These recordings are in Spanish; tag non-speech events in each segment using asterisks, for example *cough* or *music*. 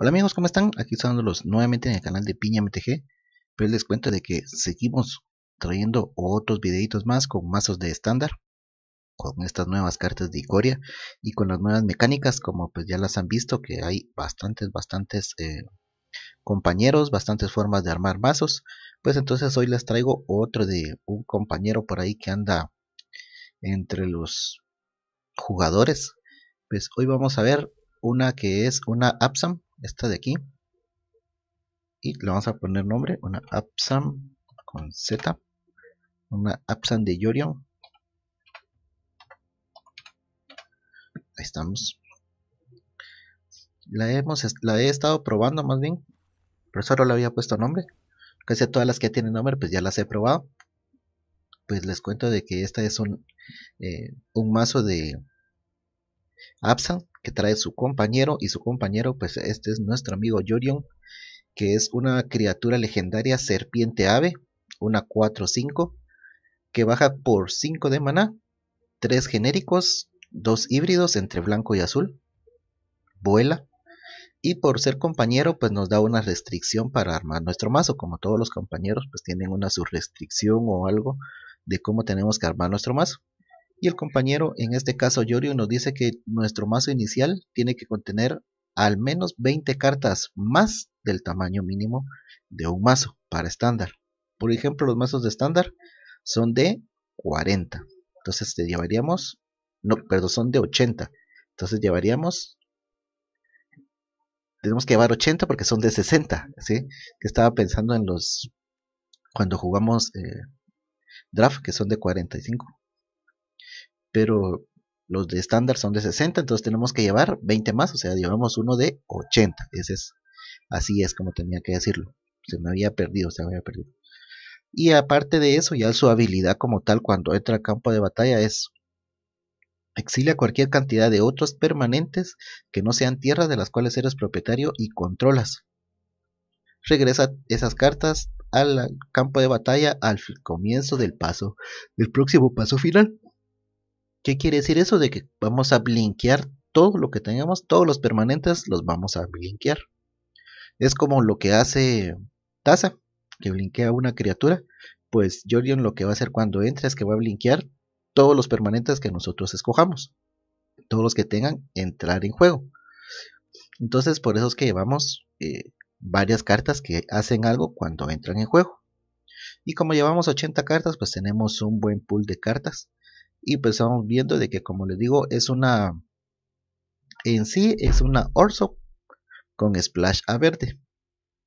Hola amigos, ¿cómo están? Aquí estamos nuevamente en el canal de Piña MTG. Pero les cuento de que seguimos trayendo otros videitos más con mazos de estándar. Con estas nuevas cartas de Icoria y con las nuevas mecánicas, como pues ya las han visto, que hay bastantes, bastantes eh, compañeros, bastantes formas de armar mazos. Pues entonces hoy les traigo otro de un compañero por ahí que anda entre los jugadores. Pues hoy vamos a ver una que es una Absam esta de aquí. Y le vamos a poner nombre una Apsam con Z una Apsam de Yorion. Ahí estamos. La hemos la he estado probando más bien pero solo le había puesto nombre. Casi todas las que tienen nombre pues ya las he probado. Pues les cuento de que esta es un eh, un mazo de Absan que trae su compañero y su compañero pues este es nuestro amigo Yorion que es una criatura legendaria serpiente ave una 4-5 que baja por 5 de maná 3 genéricos 2 híbridos entre blanco y azul vuela y por ser compañero pues nos da una restricción para armar nuestro mazo como todos los compañeros pues tienen una subrestricción o algo de cómo tenemos que armar nuestro mazo y el compañero, en este caso Yorio, nos dice que nuestro mazo inicial tiene que contener al menos 20 cartas más del tamaño mínimo de un mazo para estándar. Por ejemplo, los mazos de estándar son de 40. Entonces te llevaríamos, no, perdón, son de 80. Entonces llevaríamos, tenemos que llevar 80 porque son de 60, ¿sí? Que estaba pensando en los, cuando jugamos eh, draft, que son de 45 pero los de estándar son de 60, entonces tenemos que llevar 20 más, o sea, llevamos uno de 80. Ese es, así es como tenía que decirlo. Se me había perdido, se me había perdido. Y aparte de eso, ya su habilidad como tal cuando entra al campo de batalla es exilia cualquier cantidad de otros permanentes que no sean tierras de las cuales eres propietario y controlas. Regresa esas cartas al campo de batalla al comienzo del paso, del próximo paso final. ¿Qué quiere decir eso? De que vamos a blinkear todo lo que tengamos, todos los permanentes los vamos a blinkear. Es como lo que hace Taza, que blinkea una criatura. Pues Jordion lo que va a hacer cuando entre es que va a blinkear todos los permanentes que nosotros escojamos. Todos los que tengan entrar en juego. Entonces por eso es que llevamos eh, varias cartas que hacen algo cuando entran en juego. Y como llevamos 80 cartas, pues tenemos un buen pool de cartas y pues estamos viendo de que como les digo es una en sí es una orso con splash a verde.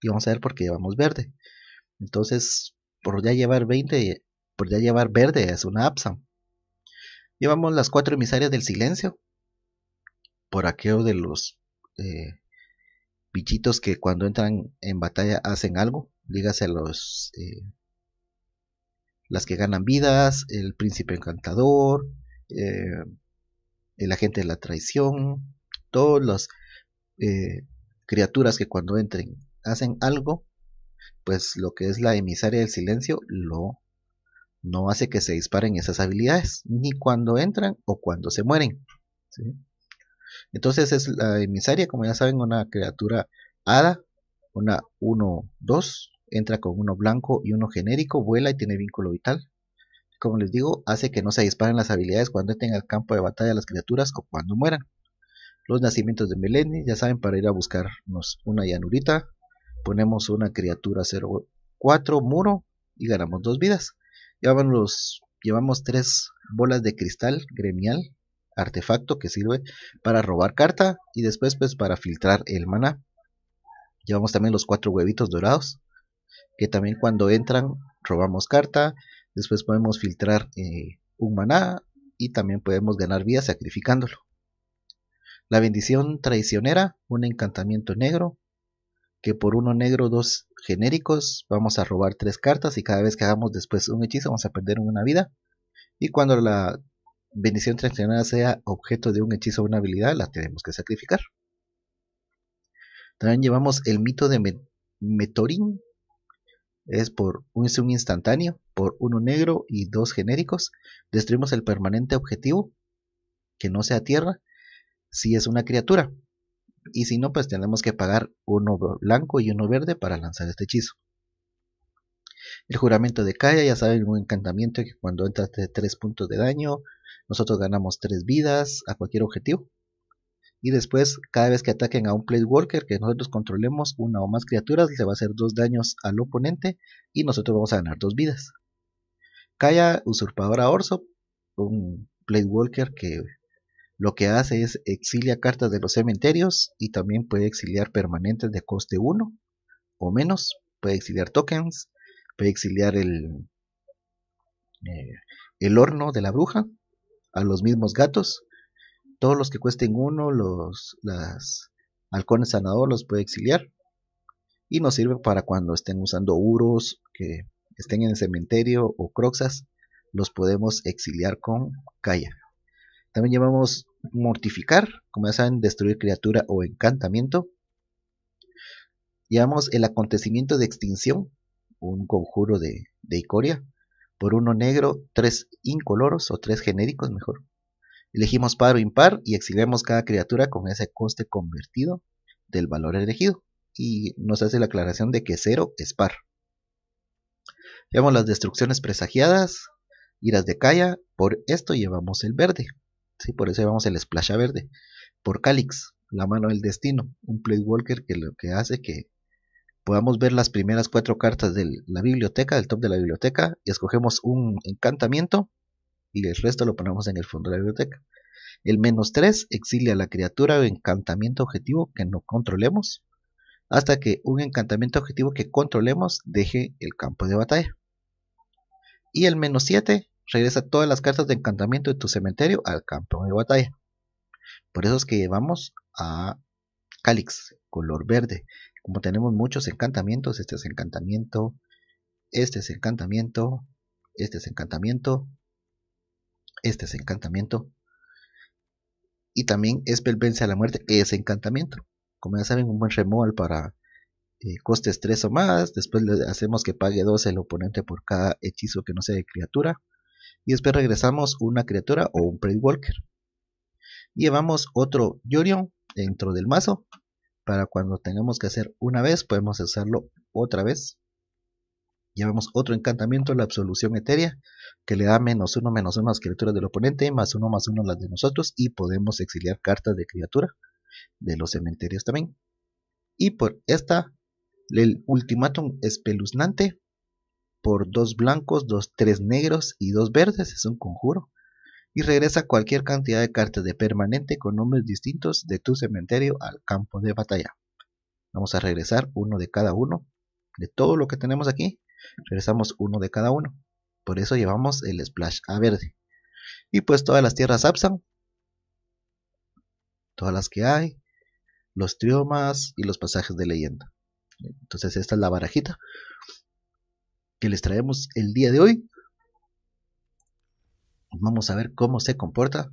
Y vamos a ver por qué llevamos verde. Entonces por ya llevar 20 por ya llevar verde es una Absam llevamos las cuatro emisarias del silencio. Por aquello de los eh, bichitos que cuando entran en batalla hacen algo. Dígase los eh, las que ganan vidas, el príncipe encantador, eh, el agente de la traición, todas las eh, criaturas que cuando entren hacen algo, pues lo que es la emisaria del silencio lo no hace que se disparen esas habilidades, ni cuando entran o cuando se mueren. Entonces es la emisaria, como ya saben, una criatura hada, una 1-2, entra con uno blanco y uno genérico, vuela y tiene vínculo vital. Como les digo, hace que no se disparen las habilidades cuando estén al campo de batalla las criaturas o cuando mueran. Los nacimientos de Meleni, ya saben, para ir a buscarnos una llanurita, ponemos una criatura 04 muro y ganamos dos vidas. Llevamos, llevamos tres bolas de cristal gremial, artefacto que sirve para robar carta y después pues para filtrar el mana. Llevamos también los cuatro huevitos dorados que también cuando entran robamos carta, después podemos filtrar eh, un maná y también podemos ganar vida sacrificándolo. La bendición traicionera, un encantamiento negro, que por uno negro, dos genéricos, vamos a robar tres cartas y cada vez que hagamos después un hechizo vamos a perder una vida. Y cuando la bendición traicionera sea objeto de un hechizo o una habilidad, la tenemos que sacrificar. También llevamos el mito de Metorin, es por un, instantáneo, por uno negro y dos genéricos. Destruimos el permanente objetivo, que no sea tierra, si es una criatura. Y si no, pues tenemos que pagar uno blanco y uno verde para lanzar este hechizo. El juramento de Kaya, ya saben, un encantamiento que cuando entras de 3 puntos de daño, nosotros ganamos 3 vidas a cualquier objetivo. Y después, cada vez que ataquen a un Walker que nosotros controlemos una o más criaturas, le va a hacer 2 daños al oponente y nosotros vamos a ganar 2 vidas. Kaya, usurpadora Orso, un Walker que lo que hace es exilia cartas de los cementerios y también puede exiliar permanentes de coste 1 o menos. Puede exiliar tokens, puede exiliar el, eh, el horno de la bruja a los mismos gatos. Todos los que cuesten 1, los halcones sanador los puede exiliar. Y nos sirve para cuando estén usando uros que estén en el cementerio o croxas, los podemos exiliar con Kaya. También llevamos mortificar, como ya saben, destruir criatura o encantamiento. Llevamos el acontecimiento de extinción, un conjuro de, de Icoria, por uno negro, tres incoloros o tres genéricos mejor. Elegimos par o impar y exiliamos cada criatura con ese coste convertido del valor elegido. Y nos hace la aclaración de que cero es par. Llevamos las destrucciones presagiadas, iras de Kaya, por esto llevamos el verde. ¿sí? Por eso llevamos el splash verde. Por Calix, la mano del destino, un Walker que lo que hace que podamos ver las primeras cuatro cartas de la biblioteca, del top de la biblioteca, y escogemos un encantamiento y el resto lo ponemos en el fondo de la biblioteca. El menos 3 exilia la criatura o encantamiento objetivo que no controlemos hasta que un encantamiento objetivo que controlemos deje el campo de batalla. Y el menos 7 regresa todas las cartas de encantamiento de tu cementerio al campo de batalla. Por eso es que llevamos a Calix, color verde. Como tenemos muchos encantamientos, este es encantamiento, este es encantamiento, este es encantamiento, este es encantamiento. Y también Spell vence a la muerte, es encantamiento. Como ya saben, un buen removal para eh, costes 3 o más. Después le hacemos que pague 2 el oponente por cada hechizo que no sea de criatura y después regresamos una criatura o un Prey Walker. Llevamos otro Yorion dentro del mazo para cuando tengamos que hacer una vez podemos hacerlo otra vez. Llevamos otro encantamiento, la absolución etérea, que le da menos uno, menos uno a las criaturas del oponente, más uno, más uno a las de nosotros, y podemos exiliar cartas de criatura de los cementerios también. Y por esta, el ultimátum espeluznante, por dos blancos, dos tres negros y dos verdes, es un conjuro. Y regresa cualquier cantidad de cartas de permanente con nombres distintos de tu cementerio al campo de batalla. Vamos a regresar uno de cada uno. De todo lo que tenemos aquí, regresamos uno de cada uno. Por eso llevamos el splash a verde. Y pues todas las tierras Absan. Todas las que hay. Los triomas y los pasajes de leyenda. Entonces esta es la barajita que les traemos el día de hoy. Vamos a ver cómo se comporta.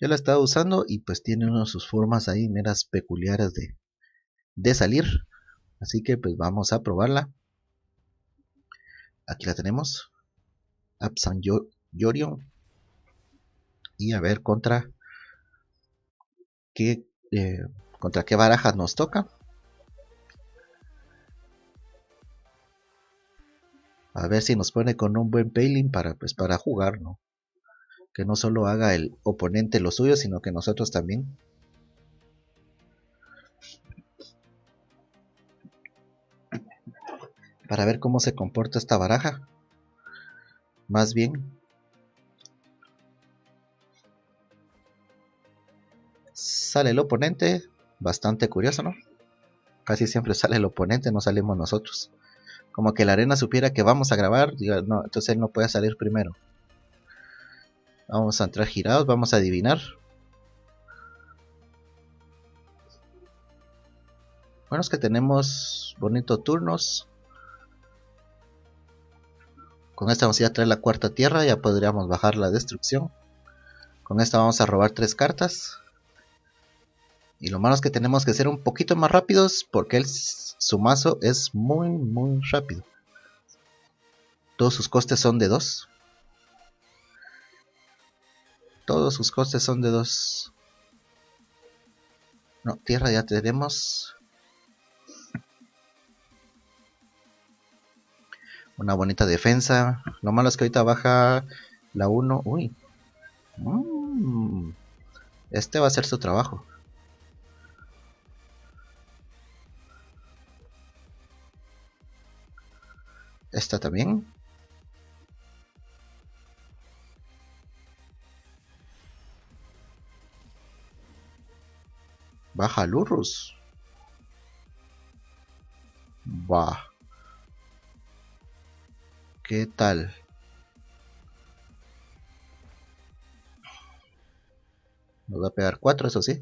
Ya la he estado usando y pues tiene una de sus formas ahí meras peculiares de, de salir. Así que pues vamos a probarla. Aquí la tenemos. Absan Yorion. Y a ver contra qué, eh, contra qué baraja nos toca. A ver si nos pone con un buen pailing para, pues, para jugar, ¿no? Que no solo haga el oponente lo suyo, sino que nosotros también. Para ver cómo se comporta esta baraja. Más bien. Sale el oponente. Bastante curioso, ¿no? Casi siempre sale el oponente, no salimos nosotros como que la arena supiera que vamos a grabar, no, entonces él no puede salir primero. Vamos a entrar girados, vamos a adivinar. Bueno, es que tenemos bonitos turnos. Con esta vamos a traer la cuarta tierra, ya podríamos bajar la destrucción. Con esta vamos a robar tres cartas. Y lo malo es que tenemos que ser un poquito más rápidos porque su mazo es muy muy rápido. Todos sus costes son de 2. Todos sus costes son de 2. No, tierra ya tenemos. Una bonita defensa. Lo malo es que ahorita baja la 1. Uy. Mm. Este va a ser su trabajo. Esta también. Baja Lurrus. Va. ¿Qué tal? Nos va a pegar 4, eso sí.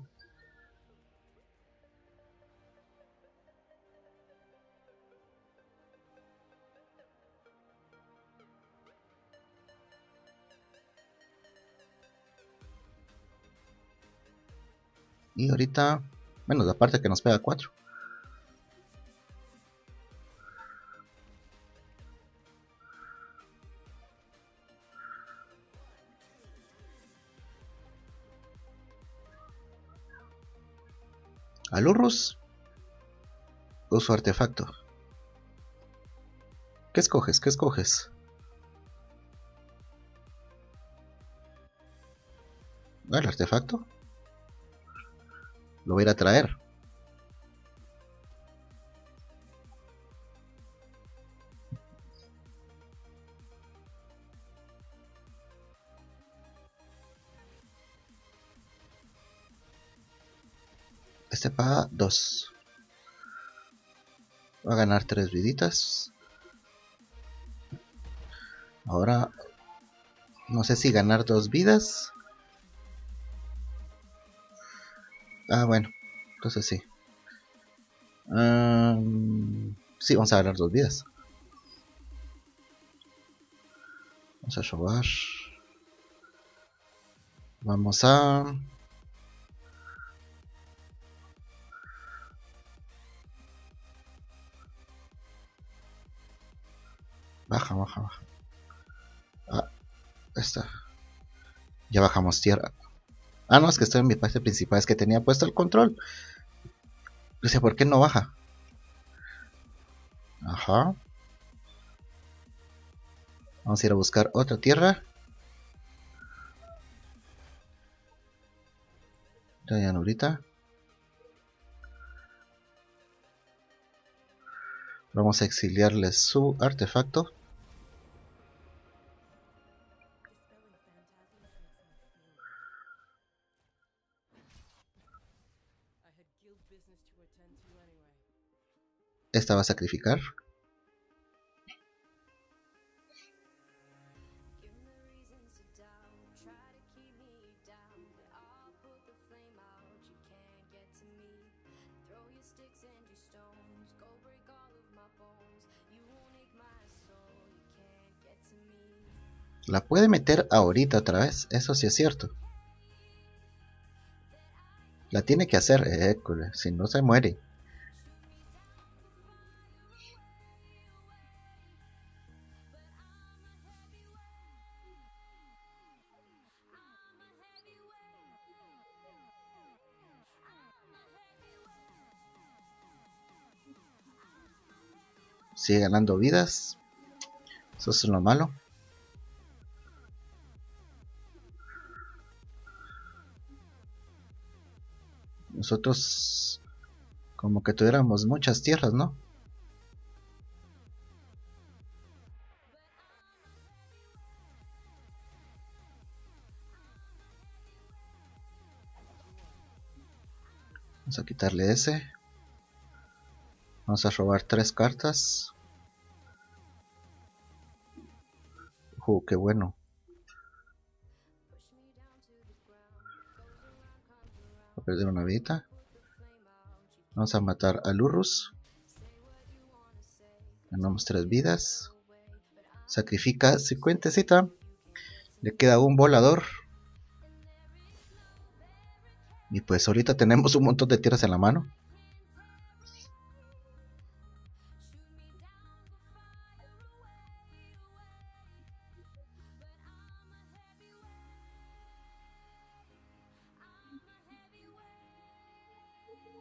Y ahorita, bueno, la parte que nos pega 4. Alurrus. Uso artefacto. ¿Qué escoges? ¿Qué escoges? ¿El artefacto? Lo voy a ir a traer. 2. Va a ganar 3 viditas. Ahora no sé si ganar 2 vidas Ah, bueno. Entonces sí. sí, vamos a ganar dos vidas. Vamos a robar. Vamos a... Baja, baja, baja. Ah, esta. Ya bajamos tierra. Ah, no, es que estoy en mi parte principal, es que tenía puesto el control. Dice, ¿por qué no baja? Ajá. Vamos a ir a buscar otra tierra. Ya ahorita. Vamos a exiliarle su artefacto. Esta va a sacrificar. La puede meter ahorita otra vez, eso sí es cierto. La tiene que hacer, eh, si no se muere. Sigue ganando vidas. Eso es lo malo. Nosotros como que tuviéramos muchas tierras, ¿no? Vamos a quitarle ese. Vamos a robar tres cartas. Uh, qué bueno. a perder una vida. Vamos a matar a Lurrus. Ganamos tres vidas. Sacrifica 50 Le queda un volador. Y pues ahorita tenemos un montón de tierras en la mano.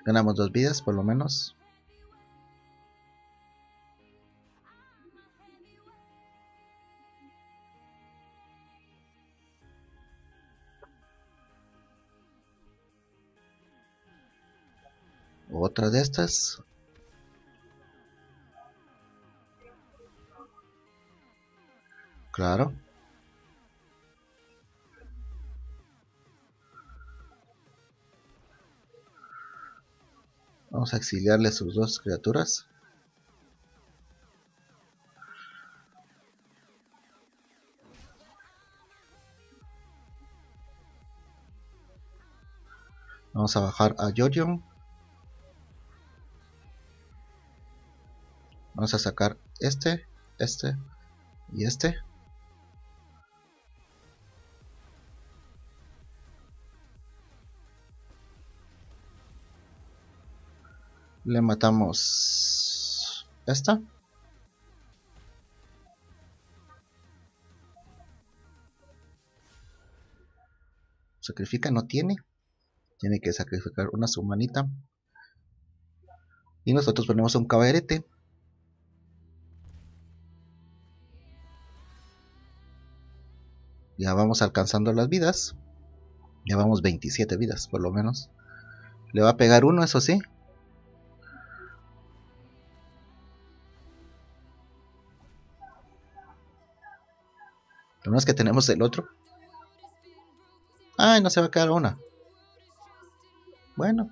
Ganamos dos vidas por lo menos. Otra de estas. Claro. Vamos a exiliarle sus dos criaturas. Vamos a bajar a Jojo. Vamos a sacar este, este y este. Le matamos esta. Sacrifica, no tiene. Tiene que sacrificar una sumanita. Y nosotros ponemos un caballerete. Ya vamos alcanzando las vidas. Ya vamos 27 vidas, por lo menos. Le va a pegar uno, eso sí. Lo es que tenemos el otro. Ay, no se va a quedar una. Bueno.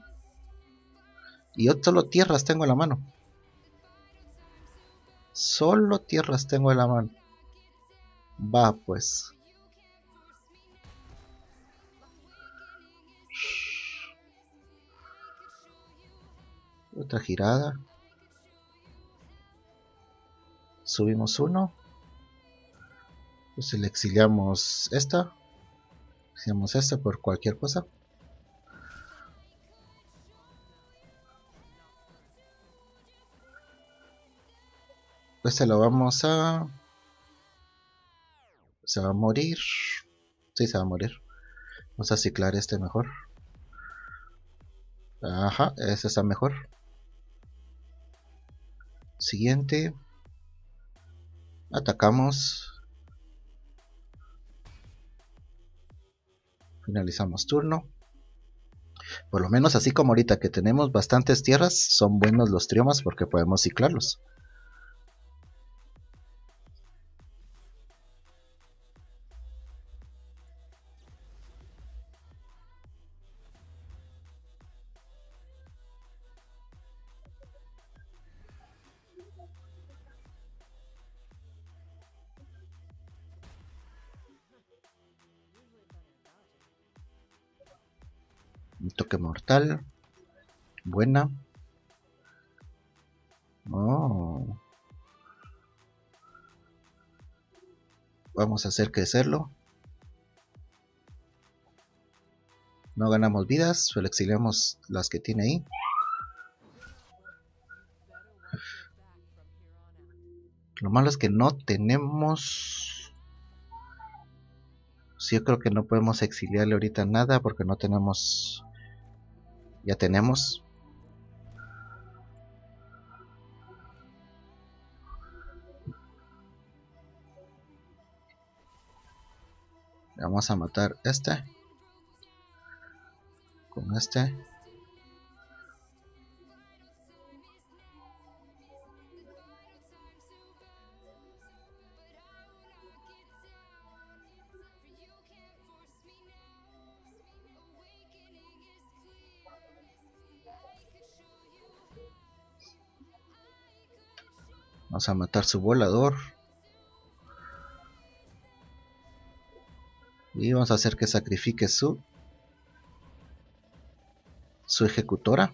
Y yo solo tierras tengo en la mano. Solo tierras tengo en la mano. Va pues. Otra girada. Subimos uno. Pues le exiliamos esta. Exiliamos esta por cualquier cosa. Este lo vamos a... Se va a morir. Sí, se va a morir. Vamos a ciclar este mejor. Ajá, ese está mejor. Siguiente. Atacamos. Finalizamos turno. Por lo menos así como ahorita que tenemos bastantes tierras, son buenos los triomas porque podemos ciclarlos. Toque mortal. Buena. Oh. Vamos a hacer crecerlo. No ganamos vidas, solo exiliamos las que tiene ahí. Lo malo es que no tenemos... Yo creo que no podemos exiliarle ahorita nada porque no tenemos ya tenemos. Vamos a matar este con este Vamos a matar su volador. Y vamos a hacer que sacrifique su su ejecutora.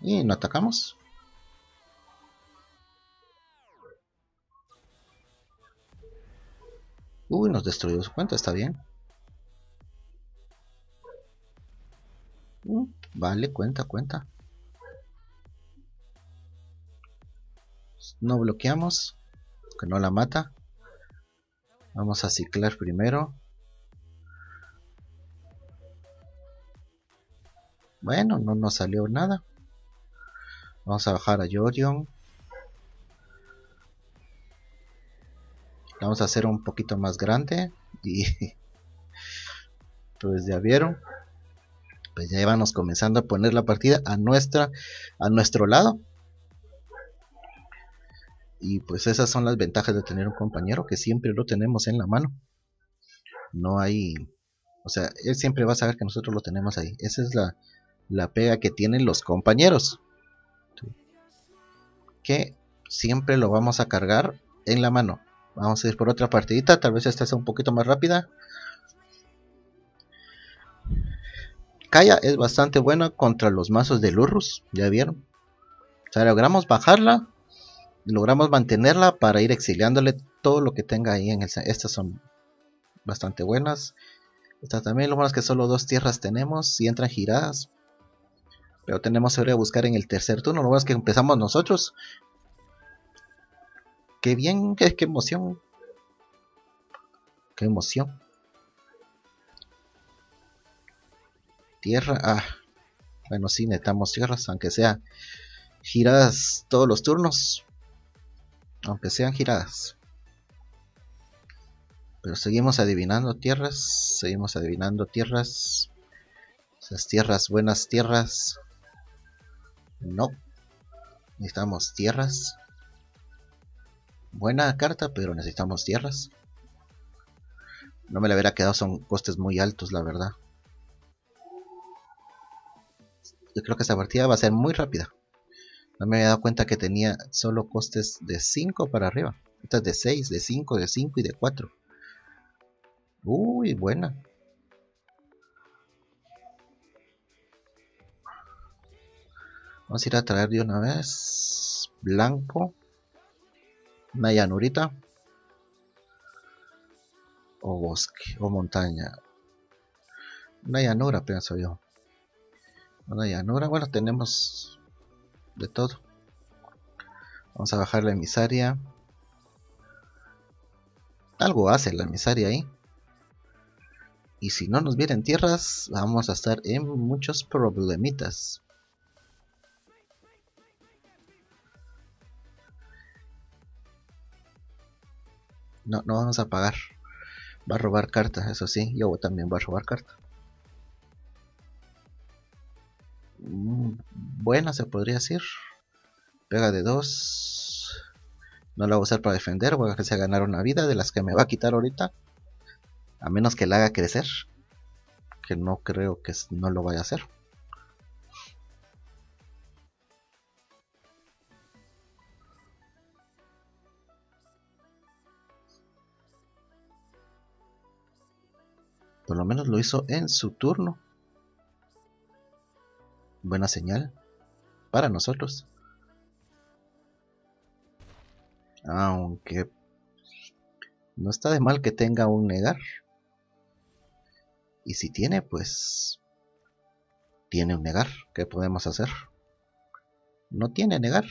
Y no atacamos. Uy, nos destruyó su cuenta, está bien. Uh, vale, cuenta, cuenta. No bloqueamos que no la mata vamos a ciclar primero Bueno, no nos salió nada. Vamos a bajar a Yorion. Vamos a hacer un poquito más grande. Y *laughs* pues ya vieron. Pues ya íbamos comenzando a poner la partida a nuestra a nuestro lado. Y pues esas son las ventajas de tener un compañero que siempre lo tenemos en la mano. No hay o sea, él siempre va a saber que nosotros lo tenemos ahí. Esa es la, la pega que tienen los compañeros. Que siempre lo vamos a cargar en la mano. Vamos a ir por otra partidita. Tal vez esta sea un poquito más rápida. Kaya es bastante buena contra los mazos de Lurrus. Ya vieron. O sea, logramos bajarla. Logramos mantenerla para ir exiliándole todo lo que tenga ahí en el... Estas son bastante buenas. Esta también lo bueno es que solo dos tierras tenemos y entran giradas. Pero tenemos que buscar en el tercer turno. Lo bueno es que empezamos nosotros. Qué bien, qué, emoción. Qué emoción. Tierra. Ah. Bueno, sí, necesitamos tierras, aunque sea giradas todos los turnos. Aunque sean giradas. Pero seguimos adivinando tierras. Seguimos adivinando tierras. Esas tierras, buenas tierras. No. Necesitamos tierras. Buena carta, pero necesitamos tierras. No me la hubiera quedado, son costes muy altos, la verdad. Yo creo que esta partida va a ser muy rápida. No me había dado cuenta que tenía solo costes de 5 para arriba. Esta es de 6, de 5, de 5 y de 4. Uy, buena. Vamos a ir a traer de una vez. Blanco. Una llanurita. O bosque. O montaña. Una llanura, pienso yo. Una llanura. Bueno, tenemos de todo. Vamos a bajar la emisaria. Algo hace la emisaria ahí. Y si no nos vienen tierras, vamos a estar en muchos problemitas. No, no vamos a pagar. Va a robar cartas, eso sí. Yo también voy a robar cartas. Buena se podría decir. Pega de dos. No la voy a usar para defender. Voy a ganar una vida de las que me va a quitar ahorita. A menos que la haga crecer. Que no creo que no lo vaya a hacer. Por lo menos lo hizo en su turno. Buena señal para nosotros. Aunque no está de mal que tenga un negar. Y si tiene, pues tiene un negar. ¿Qué podemos hacer? No tiene negar.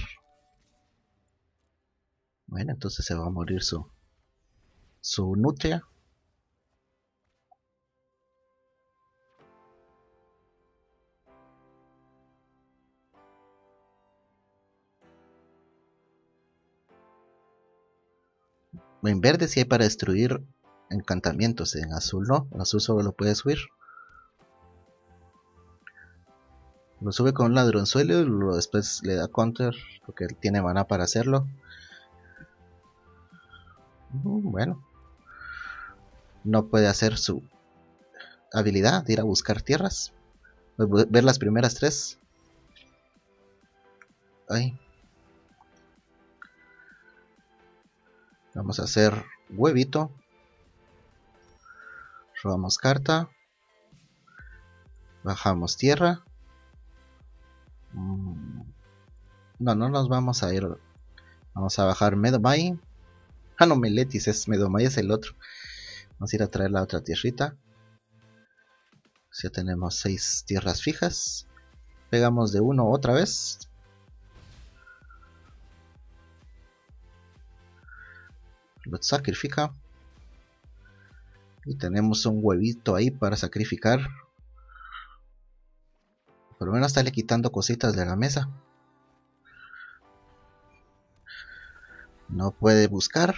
Bueno, entonces se va a morir su, su nutria. En verde si hay para destruir encantamientos. En azul no. En azul solo lo puede subir. Lo sube con un ladronzuelo y lo después le da counter. Porque él tiene mana para hacerlo. Mm, bueno. No puede hacer su habilidad de ir a buscar tierras. Ver las primeras tres. Ahí. Vamos a hacer huevito. Robamos carta. Bajamos tierra. Mm. No, no nos vamos a ir. Vamos a bajar Medomai. Ah, no, Meletis es Medomai, es el otro. Vamos a ir a traer la otra tierrita. Ya tenemos seis tierras fijas. Pegamos de uno otra vez. Lo sacrifica. Y tenemos un huevito ahí para sacrificar. Por lo menos estarle quitando cositas de la mesa. No puede buscar.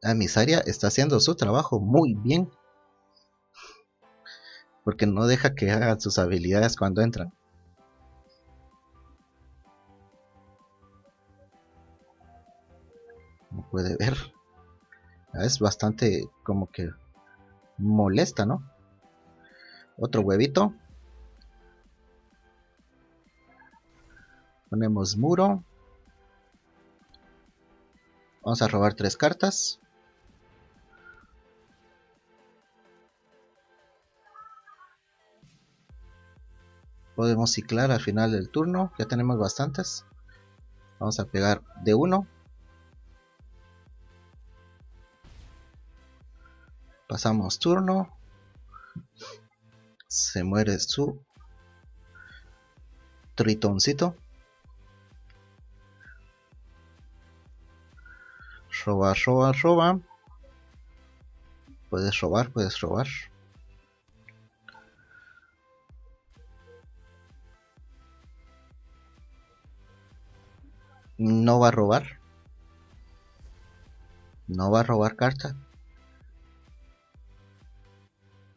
La misaria está haciendo su trabajo muy bien. Porque no deja que hagan sus habilidades cuando entran. Puede ver. Es bastante como que molesta, ¿no? Otro huevito. Ponemos muro. Vamos a robar tres cartas. Podemos ciclar al final del turno. Ya tenemos bastantes. Vamos a pegar de uno. Pasamos turno. Se muere su tritoncito. Roba, roba, roba. Puedes robar, puedes robar. No va a robar. No va a robar carta.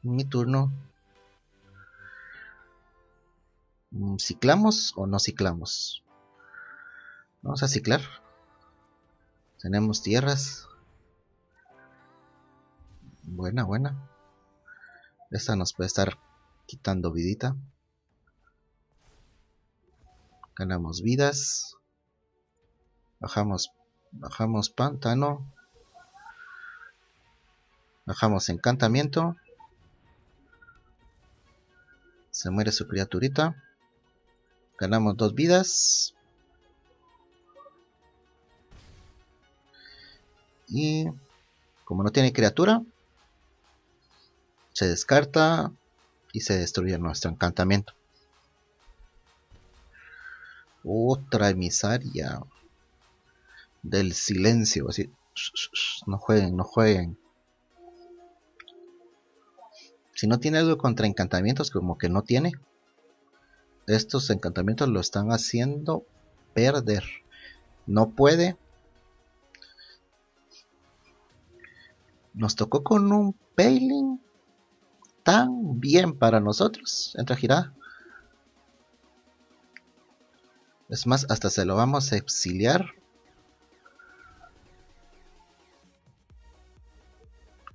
Mi turno. Mm, ¿Ciclamos o no ciclamos? Vamos a ciclar. Tenemos tierras. Buena, buena. Esta nos puede estar quitando vidita. Ganamos vidas. Bajamos, bajamos pantano. Bajamos encantamiento. Se muere su criaturita. Ganamos dos vidas. Y como no tiene criatura, se descarta y se destruye nuestro encantamiento. Otra emisaria del silencio. Así, no jueguen, no jueguen. Si no tiene algo contra encantamientos, como que no tiene. Estos encantamientos lo están haciendo perder. No puede. Nos tocó con un Pailing tan bien para nosotros. Entra girada. Es más, hasta se lo vamos a exiliar.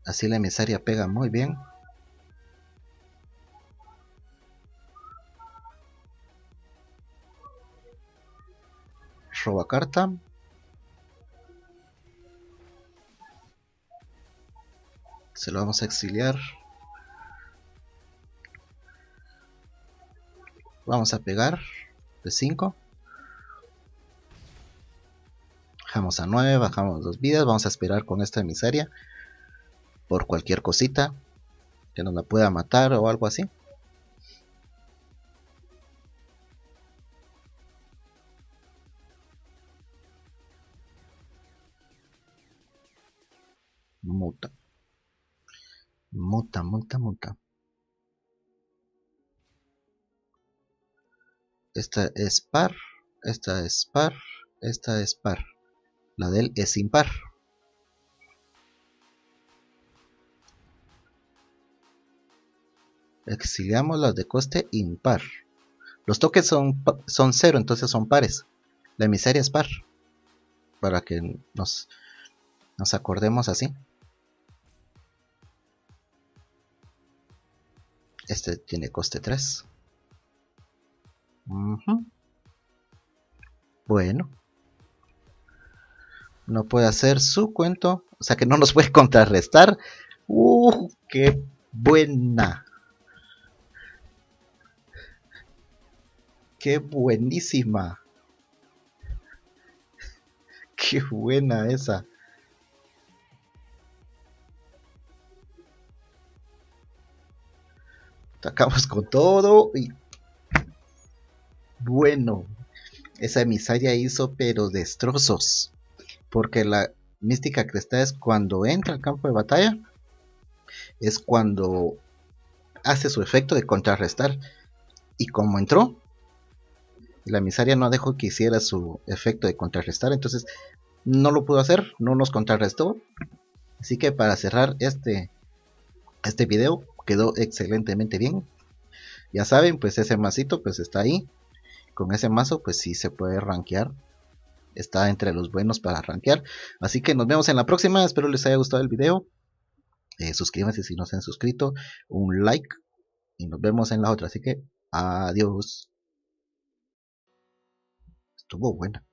Así la emisaria pega muy bien. Roba carta. Se lo vamos a exiliar. Vamos a pegar de 5. Bajamos a 9, bajamos dos vidas. Vamos a esperar con esta emisaria. Por cualquier cosita que nos la pueda matar o algo así. Muta. Muta, muta, muta. Esta es par, esta es par, esta es par. La del es impar. Exiliamos las de coste impar. Los toques son, son cero, entonces son pares. La emisaria es par. Para que nos, nos acordemos así. Este tiene coste 3. Bueno. No puede hacer su cuento. O sea que no nos puede *laughs* contrarrestar. ¡Uh! ¡Qué buena! ¡Qué buenísima! *laughs* ¡Qué buena esa! Acabamos con todo y... Bueno, esa emisaria hizo pero destrozos. Porque la mística crestada es cuando entra al campo de batalla. Es cuando hace su efecto de contrarrestar. Y como entró, la emisaria no dejó que hiciera su efecto de contrarrestar, entonces no lo pudo hacer, no nos contrarrestó. Así que para cerrar este, este video, quedó excelentemente bien. Ya saben, pues ese masito pues está ahí. Con ese mazo pues sí se puede rankear. Está entre los buenos para rankear. Así que nos vemos en la próxima. Espero les haya gustado el video. Eh, suscríbanse si no se han suscrito. Un like. Y nos vemos en la otra. Así que adiós. Estuvo buena.